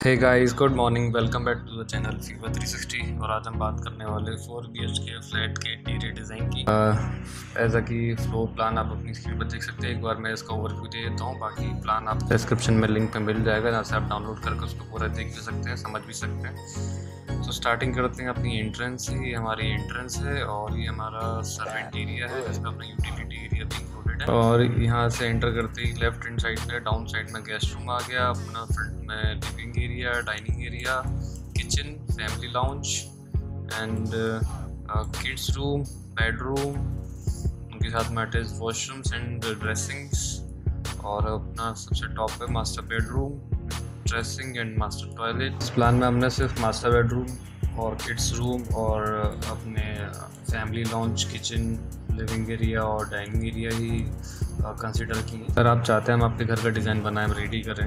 Hey guys good morning welcome back to the channel fever 360 और आज हम बात करने वाले four B H K flat के इंटीरियर डिज़ाइन की। ऐसा कि फ्लोर प्लान आप अपनी स्क्रीन पर देख सकते हैं। एक बार मैं इसका ओवरव्यू दे देता हूँ, बाकी प्लान आप डिस्क्रिप्शन में लिंक पे मिल जाएगा। जहाँ से आप डाउनलोड करके उसको पूरा देख भी सकते हैं, समझ भी सकते हैं। तो स्टार्टिंग करते हैं अपनी एंट्रेंस ये हमारी एंट्रेंस है और ये हमारा सर्वेंट एरिया है। इसका अपना यूटिलिटी एरिया भी और यहाँ से एंटर करते ही लेफ़्ट हैंड साइड में डाउन साइड में गेस्ट रूम आ गया। अपना फ्रंट में living area dining area kitchen family lounge and kids room bedroom उनके साथ में अटैच वॉशरूम्स एंड ड्रेसिंग्स और अपना सबसे टॉप पे master bedroom dressing and master toilet इस प्लान में हमने सिर्फ़ मास्टर बेडरूम और किड्स रूम और अपने family lounge kitchen living area और डाइनिंग एरिया ही कंसिडर की। अगर आप चाहते हैं हम आपके घर का डिज़ाइन बनाएँ रेडी करें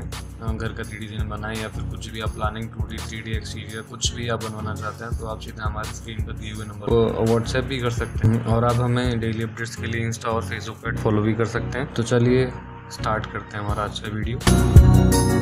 घर का थ्री डिज़ाइन बनाएँ या फिर कुछ भी आप planning two D three D exterior कुछ भी आप बनवाना चाहते हैं तो आप सीधे हमारे स्क्रीन पर दिए हुए नंबर को व्हाट्सएप भी कर सकते हैं। और आप हमें डेली अपडेट्स के लिए इंस्टा और फेसबुक पर फॉलो भी कर सकते हैं। तो चलिए स्टार्ट करते हैं हमारा आज का वीडियो